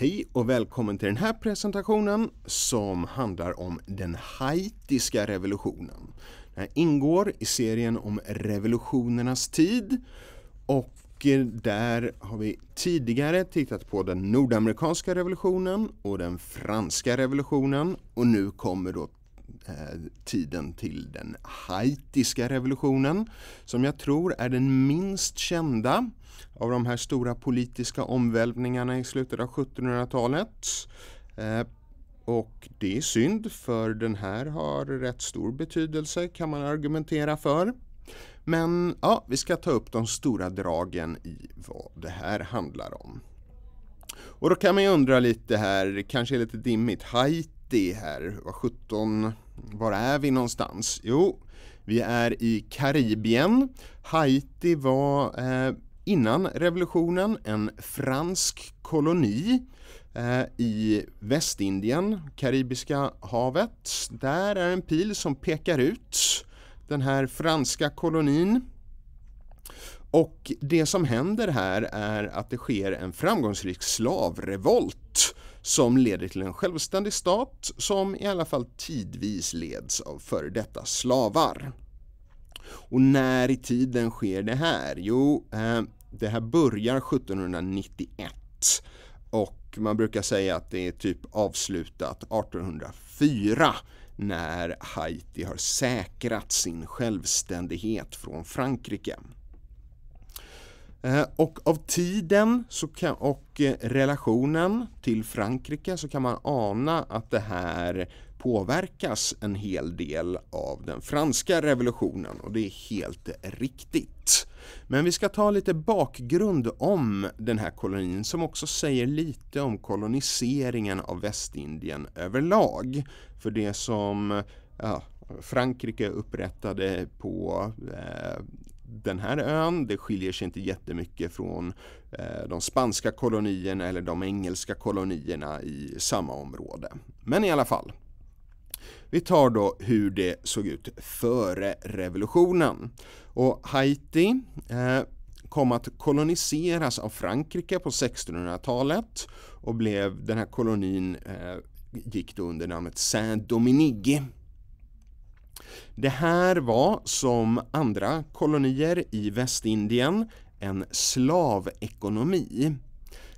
Hej och välkommen till den här presentationen som handlar om den haitiska revolutionen. Den ingår i serien om revolutionernas tid och eh, där har vi tidigare tittat på den nordamerikanska revolutionen och den franska revolutionen och nu kommer då Eh, tiden till den haitiska revolutionen som jag tror är den minst kända av de här stora politiska omvälvningarna i slutet av 1700-talet. Eh, och det är synd för den här har rätt stor betydelse kan man argumentera för. Men ja, vi ska ta upp de stora dragen i vad det här handlar om. Och då kan man ju undra lite här, kanske är lite dimmigt, Haiti här, vad 17, var är vi någonstans? Jo, vi är i Karibien. Haiti var eh, innan revolutionen en fransk koloni eh, i Västindien, Karibiska havet. Där är en pil som pekar ut den här franska kolonin. Och det som händer här är att det sker en framgångsrik slavrevolt som leder till en självständig stat som i alla fall tidvis leds av före detta slavar. Och när i tiden sker det här? Jo, eh, det här börjar 1791 och man brukar säga att det är typ avslutat 1804 när Haiti har säkrat sin självständighet från Frankrike. Eh, och av tiden kan, och eh, relationen till Frankrike så kan man ana att det här påverkas en hel del av den franska revolutionen och det är helt riktigt. Men vi ska ta lite bakgrund om den här kolonin som också säger lite om koloniseringen av Västindien överlag. För det som ja, Frankrike upprättade på eh, den här ön, det skiljer sig inte jättemycket från eh, de spanska kolonierna eller de engelska kolonierna i samma område. Men i alla fall, vi tar då hur det såg ut före revolutionen. Och Haiti eh, kom att koloniseras av Frankrike på 1600-talet och blev den här kolonin eh, gick då under namnet Saint-Domingue. Det här var som andra kolonier i Västindien en slavekonomi.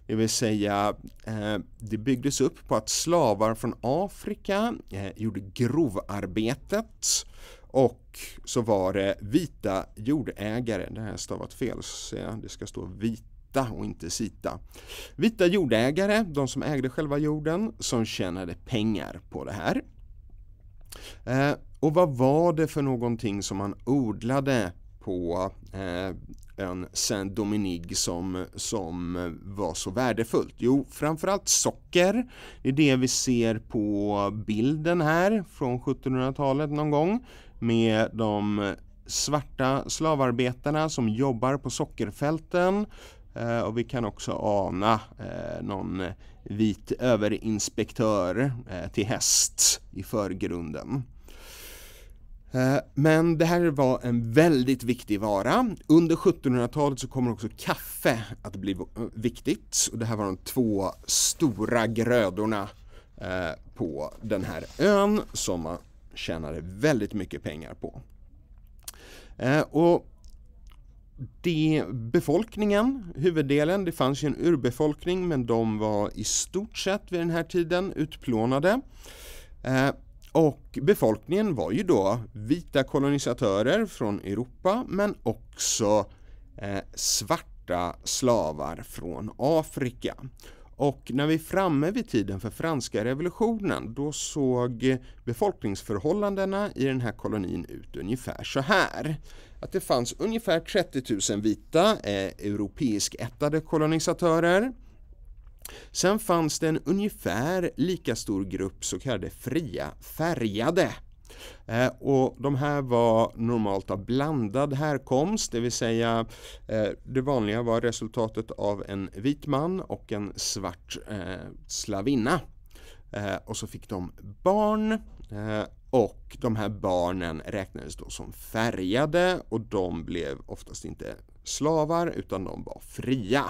Det vill säga, eh, det byggdes upp på att slavar från Afrika eh, gjorde grovarbetet och så var det vita jordägare, det här är stavat fel, så det ska stå vita och inte sita. Vita jordägare, de som ägde själva jorden, som tjänade pengar på det här. Eh, och vad var det för någonting som man odlade på eh, ön Saint-Dominique som, som var så värdefullt? Jo, framförallt socker. Det är det vi ser på bilden här från 1700-talet någon gång med de svarta slavarbetarna som jobbar på sockerfälten eh, och vi kan också ana eh, någon vit överinspektör eh, till häst i förgrunden. Eh, men det här var en väldigt viktig vara. Under 1700-talet så kommer också kaffe att bli eh, viktigt. Och det här var de två stora grödorna eh, på den här ön som man tjänade väldigt mycket pengar på. Och det, befolkningen, huvuddelen, det fanns ju en urbefolkning men de var i stort sett vid den här tiden utplånade. Och befolkningen var ju då vita kolonisatörer från Europa men också eh, svarta slavar från Afrika. Och när vi är framme vid tiden för franska revolutionen då såg befolkningsförhållandena i den här kolonin ut ungefär så här. Att det fanns ungefär 30 000 vita eh, ättade kolonisatörer Sen fanns det en ungefär lika stor grupp så kallade fria färgade. Eh, och de här var normalt av blandad härkomst, det vill säga eh, det vanliga var resultatet av en vit man och en svart eh, slavinna. Eh, och så fick de barn eh, och de här barnen räknades då som färgade och de blev oftast inte slavar utan de var fria.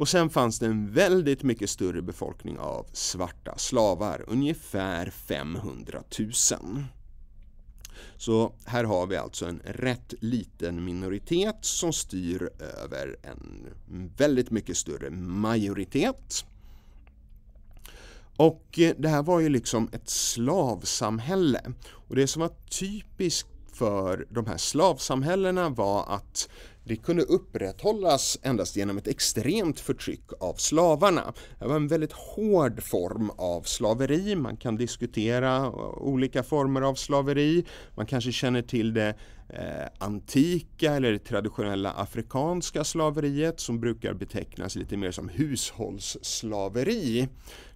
Och sen fanns det en väldigt mycket större befolkning av svarta slavar, ungefär 500 000. Så här har vi alltså en rätt liten minoritet som styr över en väldigt mycket större majoritet. Och eh, det här var ju liksom ett slavsamhälle. Och det som var typiskt för de här slavsamhällena var att det kunde upprätthållas endast genom ett extremt förtryck av slavarna. Det var en väldigt hård form av slaveri, man kan diskutera eh, olika former av slaveri, man kanske känner till det eh, antika eller det traditionella afrikanska slaveriet som brukar betecknas lite mer som hushållsslaveri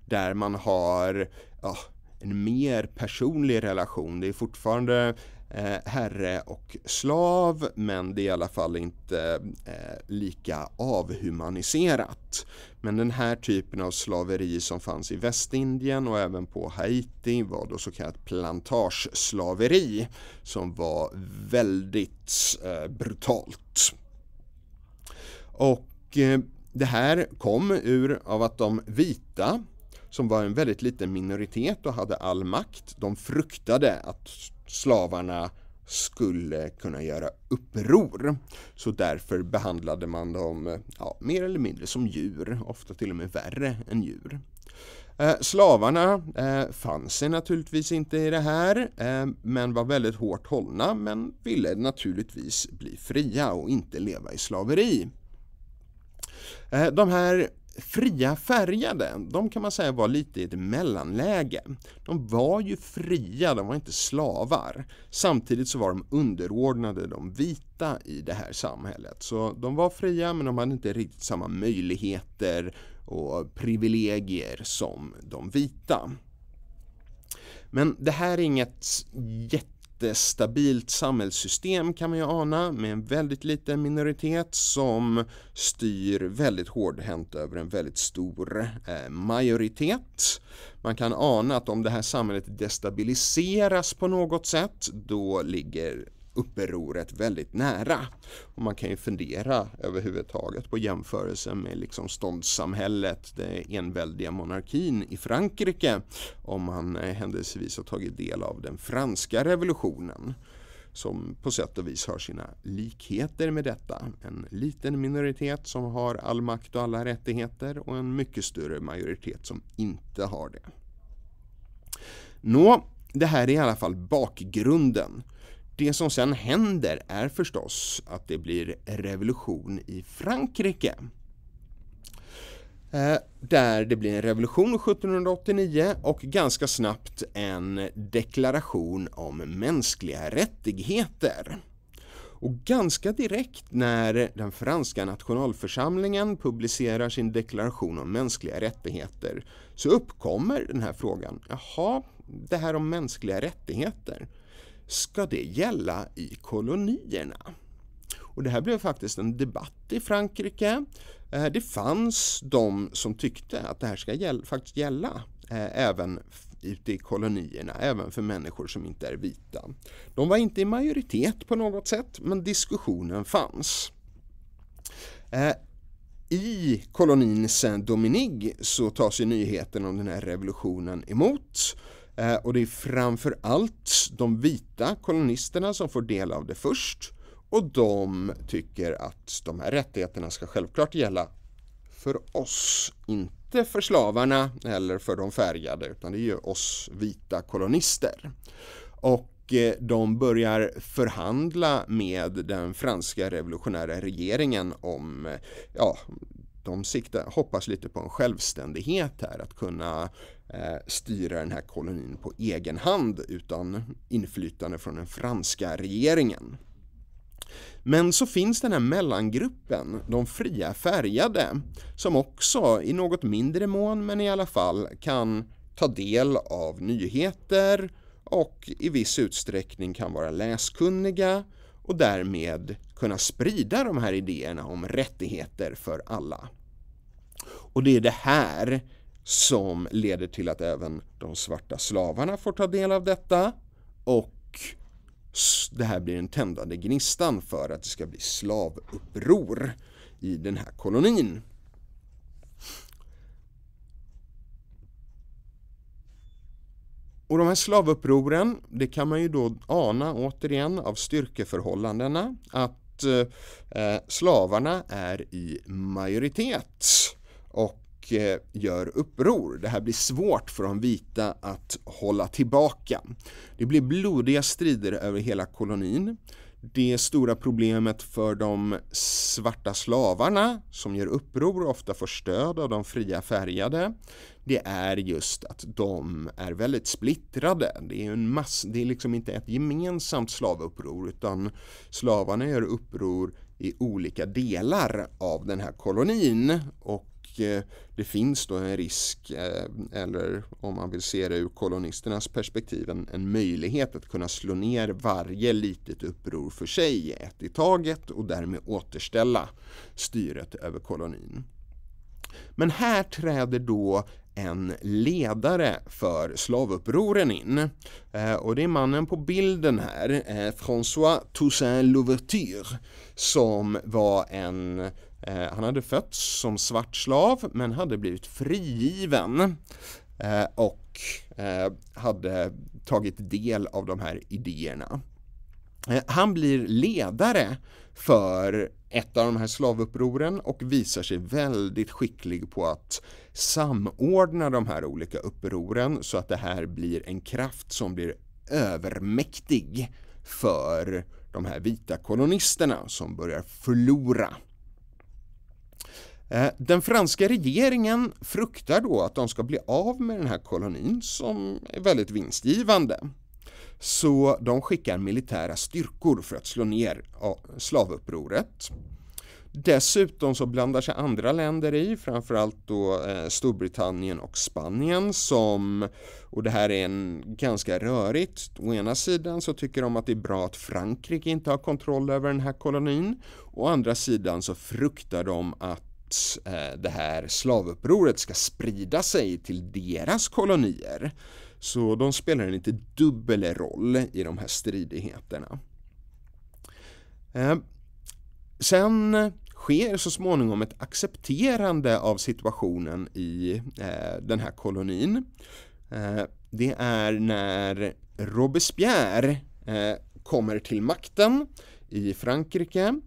där man har ja, en mer personlig relation. Det är fortfarande eh, Eh, herre och slav men det är i alla fall inte eh, lika avhumaniserat. Men den här typen av slaveri som fanns i Västindien och även på Haiti var då så kallat plantageslaveri som var väldigt eh, brutalt. Och eh, det här kom ur av att de vita som var en väldigt liten minoritet och hade all makt. De fruktade att slavarna skulle kunna göra uppror. Så därför behandlade man dem ja, mer eller mindre som djur, ofta till och med värre än djur. Eh, slavarna eh, fann sig naturligtvis inte i det här, eh, men var väldigt hårt hållna, men ville naturligtvis bli fria och inte leva i slaveri. Eh, de här fria färgade, de kan man säga var lite i ett mellanläge. De var ju fria, de var inte slavar. Samtidigt så var de underordnade de vita i det här samhället. Så de var fria men de hade inte riktigt samma möjligheter och privilegier som de vita. Men det här är inget jätte stabilt samhällssystem kan man ju ana med en väldigt liten minoritet som styr väldigt hårdhänt över en väldigt stor eh, majoritet. Man kan ana att om det här samhället destabiliseras på något sätt då ligger upproret väldigt nära. Och man kan ju fundera överhuvudtaget på jämförelsen med liksom ståndssamhället, den enväldiga monarkin i Frankrike om man eh, händelsevis har tagit del av den franska revolutionen som på sätt och vis har sina likheter med detta. En liten minoritet som har all makt och alla rättigheter och en mycket större majoritet som inte har det. Nå, det här är i alla fall bakgrunden det som sen händer är förstås att det blir revolution i Frankrike. Eh, där det blir en revolution 1789 och ganska snabbt en deklaration om mänskliga rättigheter. Och ganska direkt när den franska nationalförsamlingen publicerar sin deklaration om mänskliga rättigheter så uppkommer den här frågan. Jaha, det här om mänskliga rättigheter ska det gälla i kolonierna? Och det här blev faktiskt en debatt i Frankrike. Eh, det fanns de som tyckte att det här ska gälla, faktiskt gälla eh, även ute i kolonierna, även för människor som inte är vita. De var inte i majoritet på något sätt, men diskussionen fanns. Eh, I kolonin Saint-Dominique så tas ju nyheten om den här revolutionen emot Eh, och det är framför allt de vita kolonisterna som får del av det först och de tycker att de här rättigheterna ska självklart gälla för oss, inte för slavarna eller för de färgade utan det är ju oss vita kolonister. Och eh, de börjar förhandla med den franska revolutionära regeringen om eh, ja, de siktar, hoppas lite på en självständighet här, att kunna eh, styra den här kolonin på egen hand utan inflytande från den franska regeringen. Men så finns den här mellangruppen, de fria färgade, som också i något mindre mån men i alla fall kan ta del av nyheter och i viss utsträckning kan vara läskunniga och därmed kunna sprida de här idéerna om rättigheter för alla. Och det är det här som leder till att även de svarta slavarna får ta del av detta och det här blir den tändande gnistan för att det ska bli slavuppror i den här kolonin. Och de här slavupproren, det kan man ju då ana återigen av styrkeförhållandena att eh, slavarna är i majoritet och eh, gör uppror. Det här blir svårt för de vita att hålla tillbaka. Det blir blodiga strider över hela kolonin det stora problemet för de svarta slavarna som gör uppror och ofta får stöd av de fria färgade det är just att de är väldigt splittrade. Det är, en mass, det är liksom inte ett gemensamt slavuppror utan slavarna gör uppror i olika delar av den här kolonin och Eh, det finns då en risk, eh, eller om man vill se det ur kolonisternas perspektiv, en, en möjlighet att kunna slå ner varje litet uppror för sig, ett i taget och därmed återställa styret över kolonin. Men här träder då en ledare för slavupproren in. Eh, och det är mannen på bilden här, eh, François Toussaint Louverture, som var en Eh, Eh, han hade fötts som svart slav men hade blivit frigiven eh, och eh, hade tagit del av de här idéerna. Han blir ledare för ett av de här slavupproren och visar sig väldigt skicklig på att samordna de här olika upproren så att det här blir en kraft som blir övermäktig för de här vita kolonisterna som börjar förlora Eh, den franska regeringen fruktar då att de ska bli av med den här kolonin som är väldigt vinstgivande. Så de skickar militära styrkor för att slå ner slavupproret. Dessutom så blandar sig andra länder i, framförallt då eh, Storbritannien och Spanien som, och det här är en ganska rörigt, å ena sidan så tycker de att det är bra att Frankrike inte har kontroll över den här kolonin, å andra sidan så fruktar de att eh, det här slavupproret ska sprida sig till deras kolonier. Så de spelar en lite dubbel roll i de här stridigheterna. Eh, sen sker så småningom ett accepterande av situationen i eh, den här kolonin. Eh, det är när Robespierre eh, kommer till makten i Frankrike.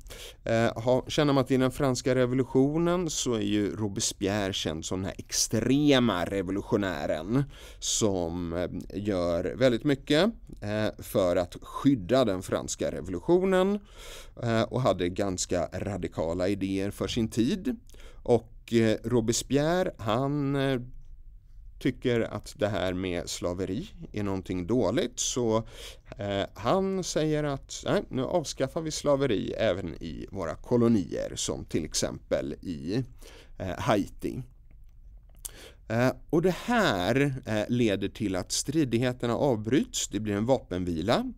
Eh, känner man till den franska revolutionen så är ju Robespierre känd som den här extrema revolutionären som eh, gör väldigt mycket eh, för att skydda den franska revolutionen eh, och hade ganska radikala idéer för sin tid. Och eh, Robespierre han eh, tycker att det här med slaveri är någonting dåligt så eh, han säger att nej, nu avskaffar vi slaveri även i våra kolonier som till exempel i eh, Haiti. Eh, och det här eh, leder till att stridigheterna avbryts, det blir en vapenvila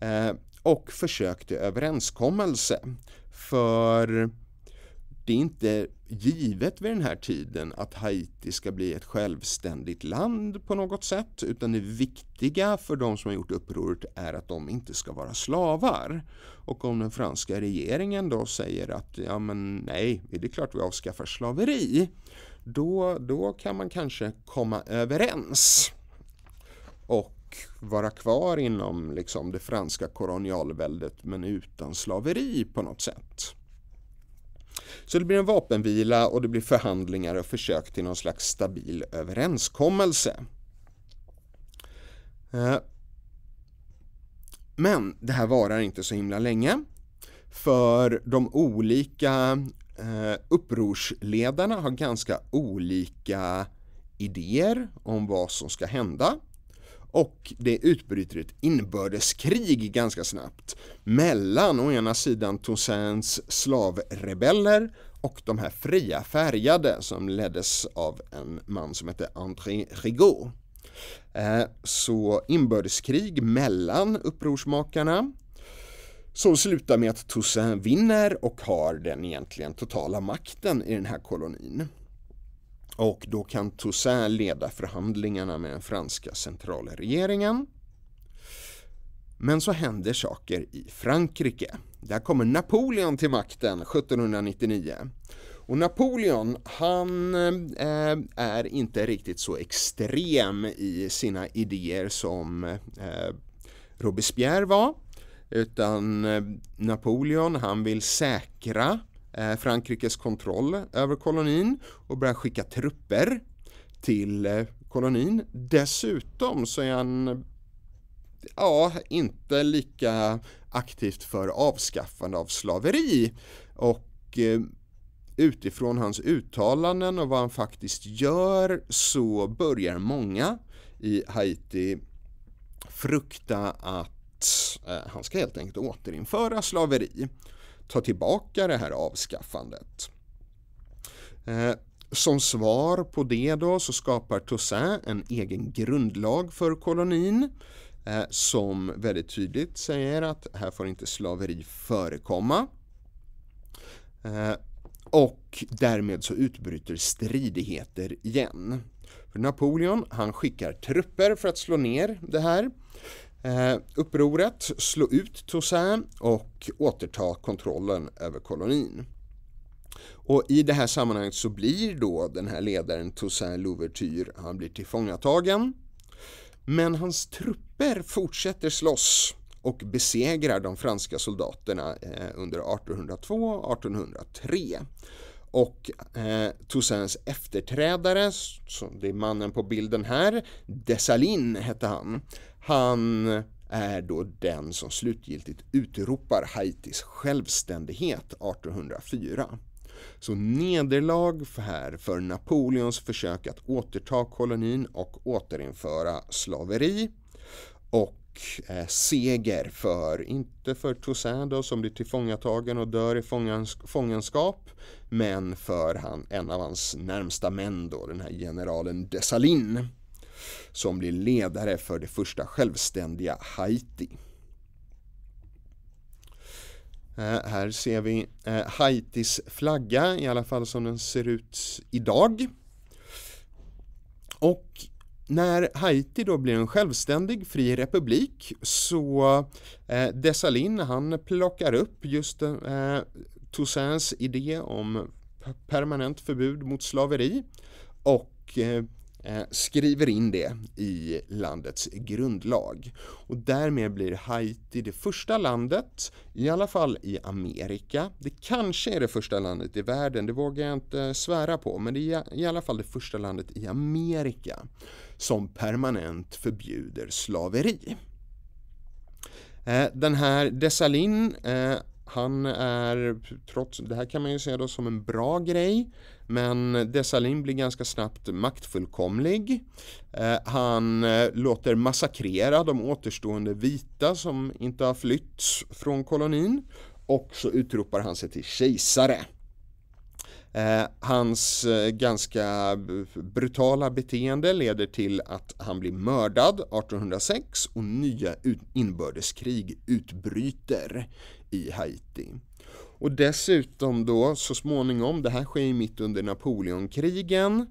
eh, och försök till överenskommelse. För det är inte givet vid den här tiden att Haiti ska bli ett självständigt land på något sätt utan det viktiga för de som har gjort upproret är att de inte ska vara slavar. Och om den franska regeringen då säger att ja men nej, det är klart vi avskaffar slaveri då, då kan man kanske komma överens och vara kvar inom liksom det franska kolonialväldet men utan slaveri på något sätt. Så det blir en vapenvila och det blir förhandlingar och försök till någon slags stabil överenskommelse. Eh, men det här varar inte så himla länge. För de olika eh, upprorsledarna har ganska olika idéer om vad som ska hända och det utbryter ett inbördeskrig ganska snabbt mellan å ena sidan Toussaints slavrebeller och de här fria färgade som leddes av en man som hette André Rigaud. Eh, så inbördeskrig mellan upprorsmakarna som slutar med att Toussaint vinner och har den egentligen totala makten i den här kolonin. Och då kan Toussaint leda förhandlingarna med den franska centralregeringen. Men så händer saker i Frankrike. Där kommer Napoleon till makten 1799. Och Napoleon, han eh, är inte riktigt så extrem i sina idéer som eh, Robespierre var. Utan eh, Napoleon, han vill säkra Eh, Frankrikes kontroll över kolonin och börjar skicka trupper till eh, kolonin. Dessutom så är han ja, inte lika aktivt för avskaffande av slaveri. Och eh, utifrån hans uttalanden och vad han faktiskt gör så börjar många i Haiti frukta att eh, han ska helt enkelt återinföra slaveri, ta tillbaka det här avskaffandet. Eh, som svar på det då så skapar Toussaint en egen grundlag för kolonin eh, som väldigt tydligt säger att här får inte slaveri förekomma. Eh, och därmed så utbryter stridigheter igen. Napoleon, han skickar trupper för att slå ner det här eh, upproret, slå ut Toussaint och återta kontrollen över kolonin. Och i det här sammanhanget så blir då den här ledaren Toussaint Louverture, han blir tillfångatagen. Men hans trupper fortsätter slåss och besegrar de franska soldaterna eh, under 1802-1803. Och eh, Toussaints efterträdare, det är mannen på bilden här, Dessalines hette han. Han är då den som slutgiltigt utropar Haitis självständighet 1804. Så nederlag här för Napoleons försök att återta kolonin och återinföra slaveri och eh, seger för, inte för Toussaint då, som blir tillfångatagen och dör i fångans, fångenskap, men för han, en av hans närmsta män då, den här generalen Dessalines, som blir ledare för det första självständiga Haiti. Eh, här ser vi eh, Haitis flagga, i alla fall som den ser ut idag. Och när Haiti då blir en självständig fri republik så eh, han plockar upp just eh, Toussaints idé om permanent förbud mot slaveri och Eh, Eh, skriver in det i landets grundlag. Och därmed blir Haiti det första landet, i alla fall i Amerika, det kanske är det första landet i världen, det vågar jag inte svära på, men det är i alla fall det första landet i Amerika som permanent förbjuder slaveri. Eh, den här Dessalin eh, han är, trots, det här kan man ju se då som en bra grej, men eh, Dessalin blir ganska snabbt maktfullkomlig. Eh, han eh, låter massakrera de återstående vita som inte har flytt från kolonin och så utropar han sig till kejsare. Hans ganska brutala beteende leder till att han blir mördad 1806 och nya inbördeskrig utbryter i Haiti. Och dessutom då så småningom, det här sker ju mitt under Napoleonkrigen,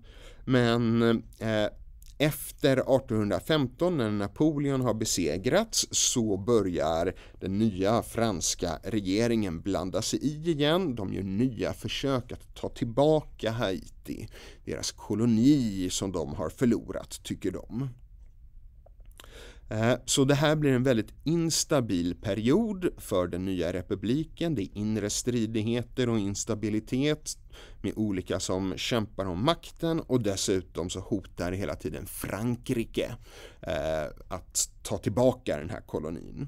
men eh, efter 1815 när Napoleon har besegrats så börjar den nya franska regeringen blanda sig i igen. De gör nya försök att ta tillbaka Haiti, deras koloni som de har förlorat tycker de. Eh, så det här blir en väldigt instabil period för den nya republiken. Det är inre stridigheter och instabilitet med olika som kämpar om makten och dessutom så hotar hela tiden Frankrike eh, att ta tillbaka den här kolonin.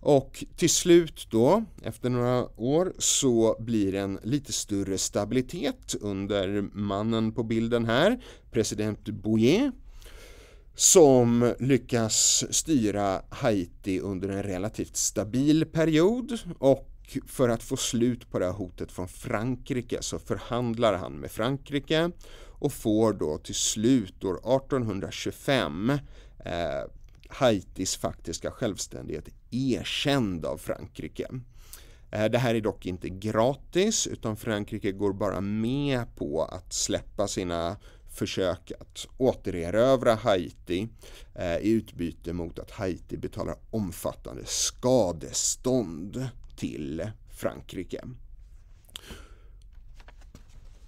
Och till slut då, efter några år, så blir det en lite större stabilitet under mannen på bilden här, president Bouillet som lyckas styra Haiti under en relativt stabil period och för att få slut på det här hotet från Frankrike så förhandlar han med Frankrike och får då till slut år 1825 eh, Haitis faktiska självständighet erkänd av Frankrike. Eh, det här är dock inte gratis utan Frankrike går bara med på att släppa sina försök att återerövra Haiti eh, i utbyte mot att Haiti betalar omfattande skadestånd till Frankrike.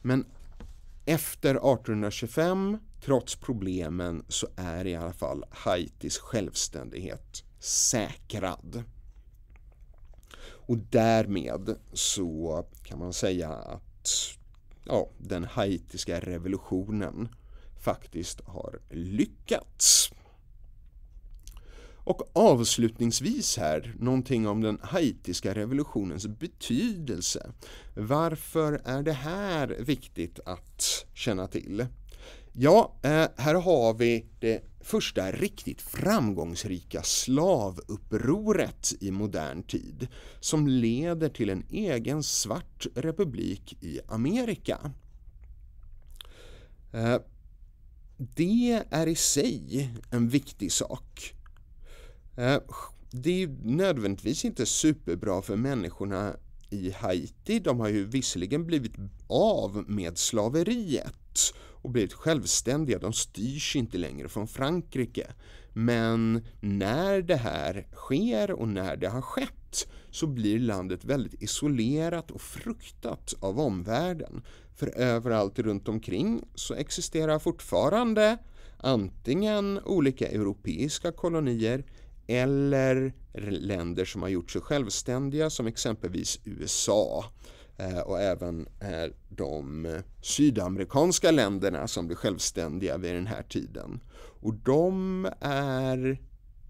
Men efter 1825, trots problemen, så är i alla fall Haitis självständighet säkrad. Och därmed så kan man säga att ja, den haitiska revolutionen faktiskt har lyckats. Och avslutningsvis här, någonting om den haitiska revolutionens betydelse. Varför är det här viktigt att känna till? Ja, eh, här har vi det första riktigt framgångsrika slavupproret i modern tid som leder till en egen svart republik i Amerika. Eh, det är i sig en viktig sak. Eh, det är nödvändigtvis inte superbra för människorna i Haiti. De har ju visserligen blivit av med slaveriet och blivit självständiga. De styrs inte längre från Frankrike. Men när det här sker och när det har skett så blir landet väldigt isolerat och fruktat av omvärlden. För överallt runt omkring så existerar fortfarande antingen olika europeiska kolonier eller länder som har gjort sig självständiga som exempelvis USA eh, och även de sydamerikanska länderna som blev självständiga vid den här tiden. Och de är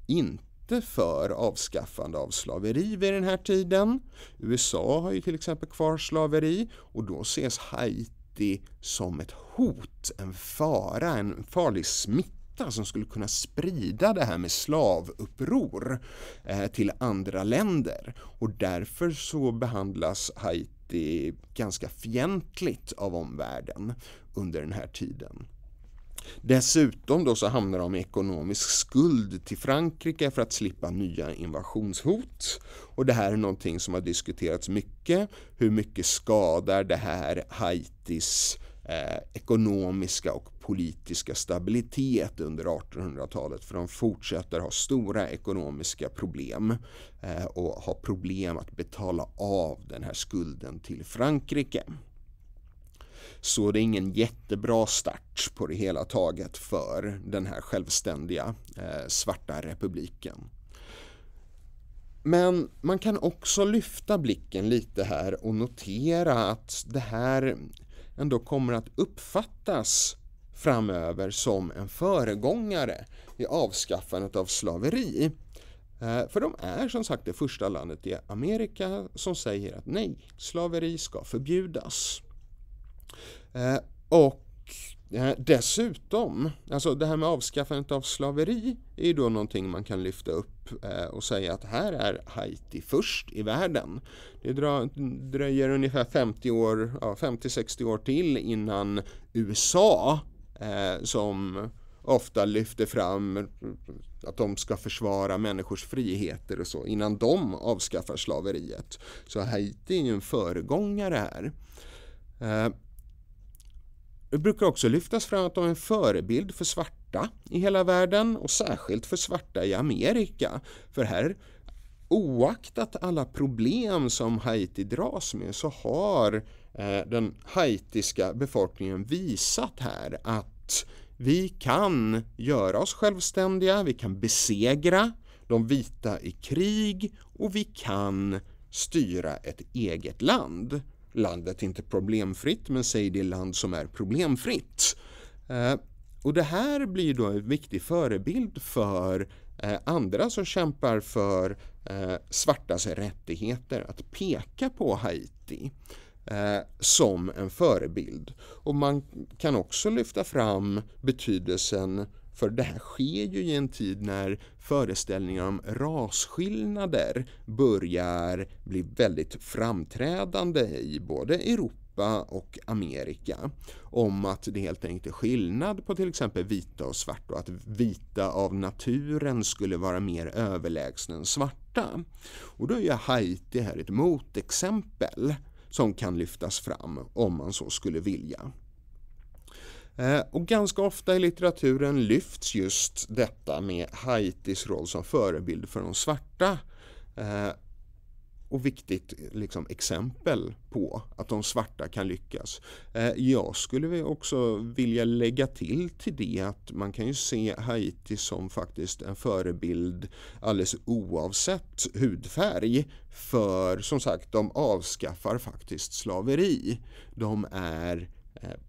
inte för avskaffande av slaveri vid den här tiden. USA har ju till exempel kvar slaveri och då ses Haiti som ett hot, en fara, en farlig smitta som skulle kunna sprida det här med slavuppror eh, till andra länder och därför så behandlas Haiti ganska fientligt av omvärlden under den här tiden. Dessutom då så hamnar de i ekonomisk skuld till Frankrike för att slippa nya invasionshot. Och det här är någonting som har diskuterats mycket. Hur mycket skadar det här Haitis eh, ekonomiska och politiska stabilitet under 1800-talet för de fortsätter ha stora ekonomiska problem eh, och har problem att betala av den här skulden till Frankrike. Så det är ingen jättebra start på det hela taget för den här självständiga eh, svarta republiken. Men man kan också lyfta blicken lite här och notera att det här ändå kommer att uppfattas framöver som en föregångare i avskaffandet av slaveri. Eh, för de är som sagt det första landet i Amerika som säger att nej, slaveri ska förbjudas. Eh, och eh, dessutom, alltså det här med avskaffandet av slaveri är ju då någonting man kan lyfta upp och säga att här är Haiti först i världen. Det dröjer ungefär 50 år, ja, 50-60 år till innan USA Eh, som ofta lyfter fram att de ska försvara människors friheter och så innan de avskaffar slaveriet. Så Haiti är ju en föregångare här. Eh, det brukar också lyftas fram att de är en förebild för svarta i hela världen och särskilt för svarta i Amerika. För här, oaktat alla problem som Haiti dras med så har eh, Eh, den haitiska befolkningen visat här att vi kan göra oss självständiga, vi kan besegra de vita i krig och vi kan styra ett eget land landet är inte problemfritt, men säg det land som är problemfritt. Eh, och det här blir då en viktig förebild för eh, andra som kämpar för svartas rättigheter att peka på Haiti Eh, som en förebild. Och man kan också lyfta fram betydelsen för det här sker ju i en tid när föreställningar om rasskillnader börjar bli väldigt framträdande i både Europa och Amerika. Om att det helt enkelt är skillnad på till exempel vita och svarta och att vita av naturen skulle vara mer överlägsna än svarta. Och då är ju Haiti här ett motexempel som kan lyftas fram om man så skulle vilja. Eh, och ganska ofta i litteraturen lyfts just detta med Haitis roll som förebild för de svarta. Eh, och viktigt liksom, exempel på att de svarta kan lyckas. Eh, jag skulle också vilja lägga till till det att man kan ju se Haiti som faktiskt en förebild alldeles oavsett hudfärg för som sagt de avskaffar faktiskt slaveri. De är eh,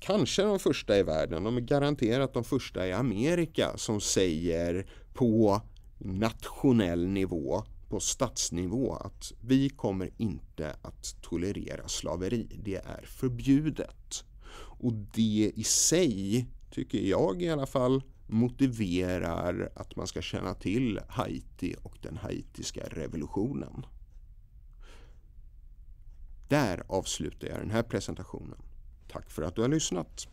kanske de första i världen, de är garanterat de första i Amerika som säger på nationell nivå på statsnivå att vi kommer inte att tolerera slaveri. Det är förbjudet. Och det i sig, tycker jag i alla fall, motiverar att man ska känna till Haiti och den haitiska revolutionen. Där avslutar jag den här presentationen. Tack för att du har lyssnat.